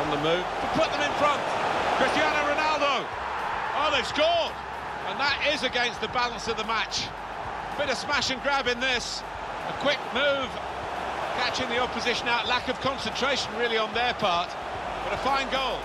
on the move to put them in front. Cristiano Ronaldo. Oh, they've scored. And that is against the balance of the match. Bit of smash and grab in this. A quick move, catching the opposition out. Lack of concentration really on their part. But a fine goal.